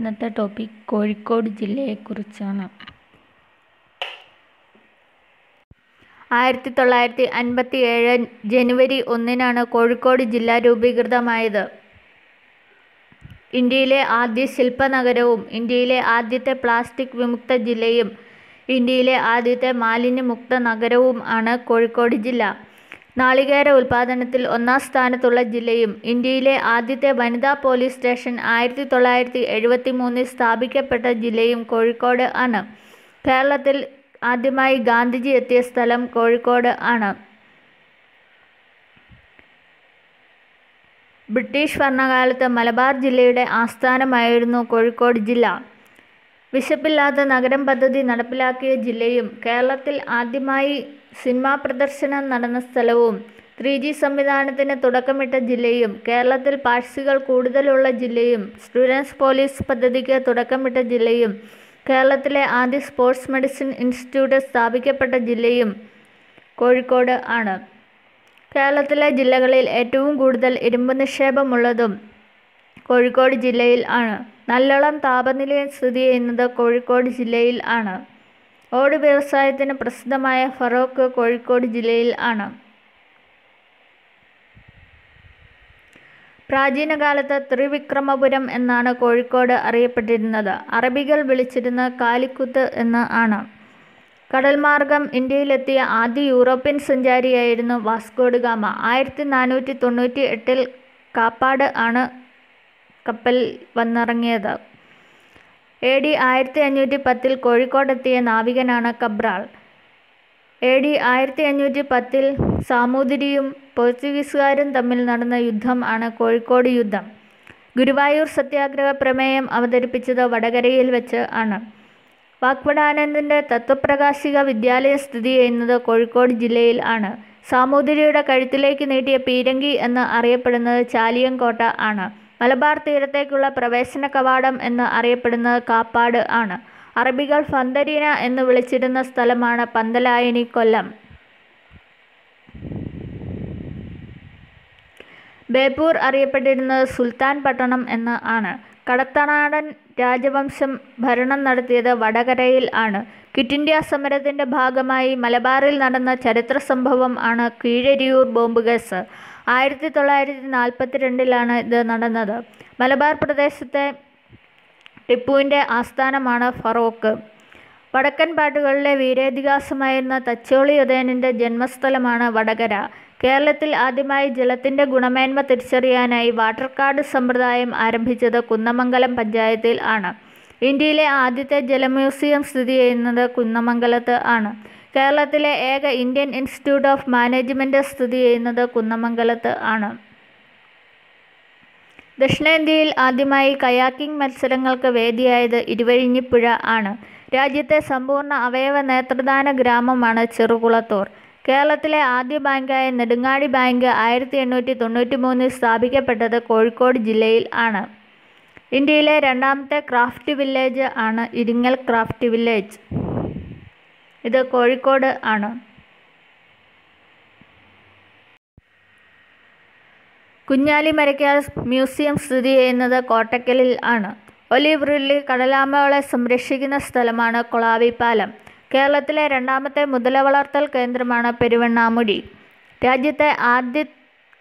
ഇന്നത്തെ ടോപ്പിക് കോഴിക്കോട് ജില്ലയെക്കുറിച്ചാണ്. ആയിരത്തി തൊള്ളായിരത്തി അൻപത്തി ഏഴ് ജനുവരി ഒന്നിനാണ് കോഴിക്കോട് ജില്ല രൂപീകൃതമായത്. ഇന്ത്യയിലെ ആദ്യ ശില്പനഗരവും ഇന്ത്യയിലെ ആദ്യത്തെ പ്ലാസ്റ്റിക് വിമുക്ത ജില്ലയും ഇന്ത്യയിലെ ആദ്യത്തെ മാലിന്യമുക്ത നഗരവും ആണ് കോഴിക്കോട് ജില്ല. നാളികേര ഉൽപാദനത്തിൽ ഒന്നാം സ്ഥാനത്തുള്ള ജില്ലയും ഇന്ത്യയിലെ ആദ്യത്തെ വനിതാ പോലീസ് സ്റ്റേഷൻ ആയിരത്തി തൊള്ളായിരത്തി എഴുപത്തി മൂന്നിൽ സ്ഥാപിക്കപ്പെട്ട ജില്ലയും കോഴിക്കോട് ആണ്. കേരളത്തിൽ ആദ്യമായി ഗാന്ധിജി എത്തിയ സ്ഥലം കോഴിക്കോട് ആണ്. ബ്രിട്ടീഷ് ഭരണകാലത്ത് മലബാർ ജില്ലയുടെ ആസ്ഥാനമായിരുന്നു കോഴിക്കോട് ജില്ല. വിശപ്പില്ലാത്ത നഗരം പദ്ധതി നടപ്പിലാക്കിയ ജില്ലയും കേരളത്തിൽ ആദ്യമായി സിനിമാ പ്രദർശനം നടന്ന സ്ഥലവും ത്രീ ജി സംവിധാനത്തിന് തുടക്കമിട്ട ജില്ലയും കേരളത്തിൽ പാഴ്സികൾ കൂടുതലുള്ള ജില്ലയും സ്റ്റുഡൻസ് പോലീസ് പദ്ധതിക്ക് തുടക്കമിട്ട ജില്ലയും കേരളത്തിലെ ആദ്യ സ്പോർട്സ് മെഡിസിൻ ഇൻസ്റ്റിറ്റ്യൂട്ട് സ്ഥാപിക്കപ്പെട്ട ജില്ലയും കോഴിക്കോട് ആണ്. കേരളത്തിലെ ജില്ലകളിൽ ഏറ്റവും കൂടുതൽ ഇരുമ്പ് നിക്ഷേപമുള്ളതും കോഴിക്കോട് ജില്ലയിൽ ആണ്. നല്ലോളം താപനിലയിൽ സ്ഥിതി ചെയ്യുന്നത് കോഴിക്കോട് ജില്ലയിൽ ആണ്. ഓട് വ്യവസായത്തിന് പ്രസിദ്ധമായ ഫറോക്ക് കോഴിക്കോട് ജില്ലയിൽ ആണ്. പ്രാചീന കാലത്ത് ത്രിവിക്രമപുരം എന്നാണ് കോഴിക്കോട് അറിയപ്പെട്ടിരുന്നത്. അറബികൾ വിളിച്ചിരുന്ന കാലിക്കുത്ത് എന്ന് ആണ്. കടൽമാർഗം ഇന്ത്യയിലെത്തിയ ആദ്യ യൂറോപ്യൻ സഞ്ചാരിയായിരുന്നു വാസ്കോഡ് ഗാമ. ആയിരത്തി നാനൂറ്റി തൊണ്ണൂറ്റി എട്ടിൽ കാപ്പാട് ആണ് കപ്പൽ വന്നിറങ്ങിയത് എ ഡി ആയിരത്തി അഞ്ഞൂറ്റി പത്തിൽ കോഴിക്കോടെത്തിയ നാവികനാണ് കബ്രാൾ. എ ഡി ആയിരത്തി അഞ്ഞൂറ്റി പത്തിൽ സാമൂതിരിയും പോർച്ചുഗീസുകാരും തമ്മിൽ നടന്ന യുദ്ധം ആണ് കോഴിക്കോട് യുദ്ധം. ഗുരുവായൂർ സത്യാഗ്രഹ പ്രമേയം അവതരിപ്പിച്ചത് വടകരയിൽ വെച്ച് ആണ്. വാക്പടാനന്ദന്റെ തത്വപ്രകാശിക വിദ്യാലയം സ്ഥിതി ചെയ്യുന്നത് കോഴിക്കോട് ജില്ലയിൽ ആണ്. സാമൂതിരിയുടെ കഴുത്തിലേക്ക് നീട്ടിയ പീരങ്കി എന്ന് അറിയപ്പെടുന്നത് ചാലിയങ്കോട്ട ആണ്. മലബാർ തീരത്തേക്കുള്ള പ്രവേശന കവാടം എന്ന് അറിയപ്പെടുന്നത് കാപ്പാട് ആണ്. അറബികൾ ഫന്തരീന എന്ന് വിളിച്ചിരുന്ന സ്ഥലമാണ് പന്തലായനി കൊല്ലം. ബേപ്പൂർ അറിയപ്പെട്ടിരുന്നത് സുൽത്താൻ പട്ടണം എന്ന് ആണ്. കടത്തനാടൻ രാജവംശം ഭരണം നടത്തിയത് വടകരയിൽ ആണ്. ക്വിറ്റ് ഇന്ത്യ സമരത്തിന്റെ ഭാഗമായി മലബാറിൽ നടന്ന ചരിത്ര സംഭവം ആണ് കീഴരിയൂർ ബോംബ് കേസ്. ആയിരത്തി തൊള്ളായിരത്തി നാൽപ്പത്തി രണ്ടിലാണ് ഇത് നടന്നത്. മലബാർ പ്രദേശത്തെ ടിപ്പുവിന്റെ ആസ്ഥാനമാണ് ഫറോക്ക്. വടക്കൻ പാട്ടുകളിലെ വീരേതിഹാസമായിരുന്ന തച്ചോളി ഉദയനന്റെ ജന്മസ്ഥലമാണ് വടകര. കേരളത്തിൽ ആദ്യമായി ജലത്തിന്റെ ഗുണമേന്മ തിരിച്ചറിയാനായി വാട്ടർ കാർഡ് സമ്പ്രദായം ആരംഭിച്ചത് കുന്നമംഗലം പഞ്ചായത്തിൽ ആണ്. ഇന്ത്യയിലെ ആദ്യത്തെ ജലമ്യൂസിയം സ്ഥിതി ചെയ്യുന്നത് കുന്നമംഗലത്ത് ആണ്. കേരളത്തിലെ ഏക ഇന്ത്യൻ ഇൻസ്റ്റിറ്റ്യൂട്ട് ഓഫ് മാനേജ്മെന്റ് സ്ഥിതി ചെയ്യുന്നത് കുന്നമംഗലത്ത് ആണ്. ദക്ഷിണേന്ത്യയിൽ ആദ്യമായി കയാക്കിംഗ് മത്സരങ്ങൾക്ക് വേദിയായത് ഇരുവഴിഞ്ഞിപ്പുഴ ആണ്. രാജ്യത്തെ സമ്പൂർണ അവയവ നേത്രദാന ഗ്രാമമാണ് ചെറുകുളത്തൂർ. കേരളത്തിലെ ആദ്യ ബാങ്കായ നെടുങ്ങാടി ബാങ്ക് ആയിരത്തി എണ്ണൂറ്റി തൊണ്ണൂറ്റി മൂന്നിൽ സ്ഥാപിക്കപ്പെട്ടത് കോഴിക്കോട് ജില്ലയിൽ ആണ്. ഇന്ത്യയിലെ രണ്ടാമത്തെ ക്രാഫ്റ്റ് വില്ലേജ് ആണ് ഇരിങ്ങൽ ക്രാഫ്റ്റ് വില്ലേജ്. ഇത് കോഴിക്കോട് ആണ്. കുഞ്ഞാലി മരക്കാർ മ്യൂസിയം സ്ഥിതി ചെയ്യുന്നത് കോട്ടക്കലിൽ ആണ്. ഒലിവ് റില്ലി കടലാമകളെ സംരക്ഷിക്കുന്ന സ്ഥലമാണ് കൊളാവി പാലം കേരളത്തിലെ രണ്ടാമത്തെ മുതല വളർത്തൽ കേന്ദ്രമാണ് പെരുവണ്ണാമുടി. രാജ്യത്തെ ആദ്യ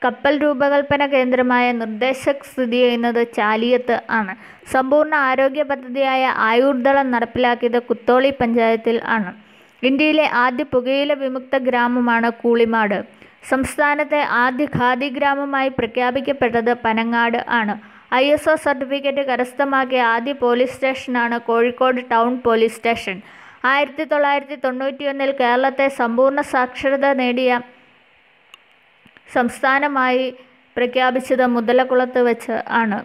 കപ്പൽ രൂപകൽപ്പന കേന്ദ്രമായ നിർദ്ദേശക് സ്ഥിതി ചെയ്യുന്നത് ചാലിയത്ത് ആണ്. സമ്പൂർണ ആരോഗ്യ പദ്ധതിയായ ആയുർദളം നടപ്പിലാക്കിയത് കുത്തോളി പഞ്ചായത്തിൽ ആണ്. ഇന്ത്യയിലെ ആദ്യ പുകയില വിമുക്ത ഗ്രാമമാണ് കൂളിമാട്. സംസ്ഥാനത്തെ ആദ്യ ഖാദി ഗ്രാമമായി പ്രഖ്യാപിക്കപ്പെട്ടത് പനങ്ങാട് ആണ്. ഐ എസ് ഒ സർട്ടിഫിക്കറ്റ് കരസ്ഥമാക്കിയ ആദ്യ പോലീസ് സ്റ്റേഷനാണ് കോഴിക്കോട് ടൗൺ പോലീസ് സ്റ്റേഷൻ. ആയിരത്തി തൊള്ളായിരത്തി തൊണ്ണൂറ്റിയൊന്നിൽ കേരളത്തെ സമ്പൂർണ സാക്ഷരത നേടിയ സംസ്ഥാനമായി പ്രഖ്യാപിച്ചത് മുതലക്കുളത്ത് വെച്ച് ആണ്.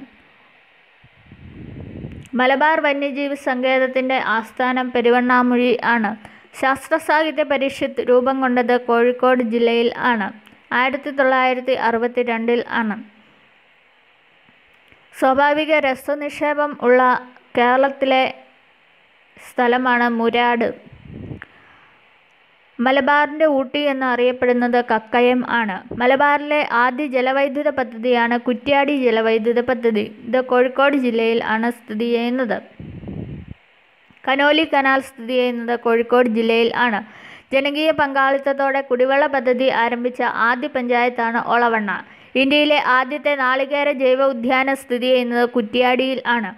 മലബാർ വന്യജീവി സങ്കേതത്തിന്റെ ആസ്ഥാനം പെരുവണ്ണാമുഴി ആണ്. ശാസ്ത്ര സാഹിത്യ പരിഷത്ത് രൂപം കൊണ്ടത് കോഴിക്കോട് ജില്ലയിൽ ആണ്. ആയിരത്തി തൊള്ളായിരത്തി അറുപത്തി രണ്ടിൽ ആണ്. സ്വാഭാവിക രസനിക്ഷേപം ഉള്ള കേരളത്തിലെ സ്ഥലമാണ് മുരാട്. മലബാറിന്റെ ഊട്ടി എന്ന് അറിയപ്പെടുന്നത് കക്കയം ആണ്. മലബാറിലെ ആദ്യ ജലവൈദ്യുത പദ്ധതിയാണ് കുറ്റ്യാടി ജലവൈദ്യുത പദ്ധതി. ഇത് കോഴിക്കോട് ജില്ലയിൽ ആണ് സ്ഥിതി ചെയ്യുന്നത്. കനോലി കനാൽ സ്ഥിതി ചെയ്യുന്നത് കോഴിക്കോട് ജില്ലയിൽ ആണ്. ജനകീയ പങ്കാളിത്തത്തോടെ കുടിവെള്ള പദ്ധതി ആരംഭിച്ച ആദ്യ പഞ്ചായത്താണ് ഒളവണ്ണ ഇന്ത്യയിലെ ആദ്യത്തെ നാളികേര ജൈവ ഉദ്യാനം സ്ഥിതി ചെയ്യുന്നത് കുറ്റിയാടിയിൽ ആണ്.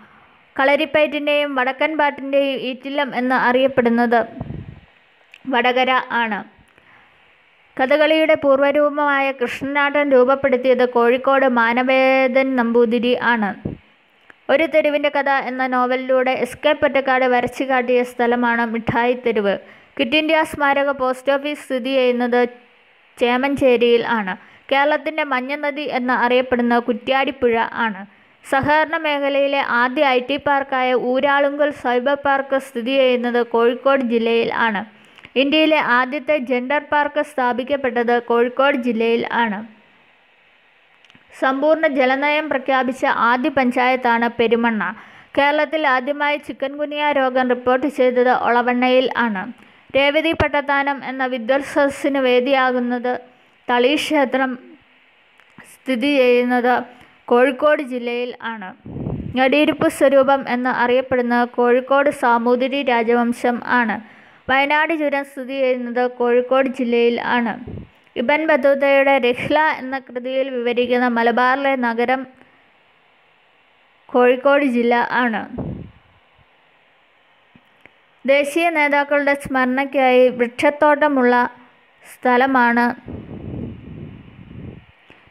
കളരിപ്പയറ്റിന്റെയും വടക്കൻ പാട്ടിന്റെയും ഈറ്റില്ലം എന്ന് അറിയപ്പെടുന്നത് വടകര ആണ്. കഥകളിയുടെ പൂർവരൂപമായ കൃഷ്ണനാട്ടം രൂപപ്പെടുത്തിയത് കോഴിക്കോട് മാനവേദൻ നമ്പൂതിരി ആണ്. ഒരു തെരുവിന്റെ കഥ എന്ന നോവലിലൂടെ എസ് കെ പൊറ്റക്കാട് വരച്ചു കാട്ടിയ സ്ഥലമാണ് മിഠായി തെരുവ്. ക്വിറ്റ് ഇന്ത്യ സ്മാരക പോസ്റ്റ് ഓഫീസ് സ്ഥിതി ചെയ്യുന്നത് ചേമഞ്ചേരിയിൽ ആണ്. കേരളത്തിന്റെ മഞ്ഞനദി എന്ന് അറിയപ്പെടുന്ന കുറ്റ്യാടിപ്പുഴ ആണ്. സഹകരണ മേഖലയിലെ ആദ്യ ഐ ടി പാർക്കായ ഊരാളുങ്കൽ സൈബർ പാർക്ക് സ്ഥിതി ചെയ്യുന്നത് കോഴിക്കോട് ജില്ലയിൽ ആണ്. ഇന്ത്യയിലെ ആദ്യത്തെ ജെൻഡർ പാർക്ക് സ്ഥാപിക്കപ്പെട്ടത് കോഴിക്കോട് ജില്ലയിൽ ആണ്. സമ്പൂർണ ജലനയം പ്രഖ്യാപിച്ച ആദ്യ പഞ്ചായത്താണ് പെരുമണ്ണ. കേരളത്തിൽ ആദ്യമായി ചിക്കൻ ഗുനിയ രോഗം റിപ്പോർട്ട് ചെയ്തത് ഒളവണ്ണയിൽ ആണ്. രേവതി പട്ടത്താനം എന്ന വിദ്വത്സദസ്സിന് വേദിയാകുന്നത് തളി ക്ഷേത്രം സ്ഥിതി ചെയ്യുന്നത് കോഴിക്കോട് ജില്ലയിൽ ആണ്. ഞടിയിരുപ്പ് സ്വരൂപം എന്ന് അറിയപ്പെടുന്ന കോഴിക്കോട് സാമൂതിരി രാജവംശം ആണ്. വയനാട് ചുരം സ്ഥിതി ചെയ്യുന്നത് കോഴിക്കോട് ജില്ലയിൽ ആണ്. ഇബൻ ബത്തൂത്തയുടെ രഹ്ല എന്ന കൃതിയിൽ വിവരിക്കുന്ന മലബാറിലെ നഗരം കോഴിക്കോട് ജില്ല ആണ്. ദേശീയ നേതാക്കളുടെ സ്മരണയ്ക്കായി വൃക്ഷത്തോട്ടമുള്ള സ്ഥലമാണ്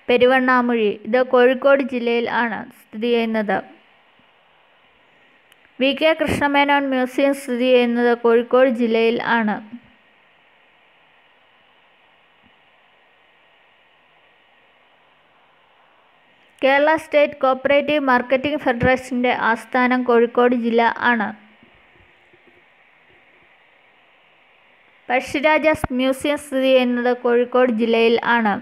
പെരുവണ്ണാമുഴി. ഇത് കോഴിക്കോട് ജില്ലയിൽ ആണ് സ്ഥിതി ചെയ്യുന്നത്. വി കെ കൃഷ്ണമേനോൻ മ്യൂസിയം സ്ഥിതി ചെയ്യുന്നത് കോഴിക്കോട് ജില്ലയിൽ ആണ്. കേരള സ്റ്റേറ്റ് കോപ്പറേറ്റീവ് മാർക്കറ്റിംഗ് ഫെഡറേഷന്റെ ആസ്ഥാനം കോഴിക്കോട് ജില്ല ആണ്. പഴശ്ശിരാജാസ് മ്യൂസിയം സ്ഥിതി ചെയ്യുന്നത് കോഴിക്കോട് ജില്ലയിൽ ആണ്.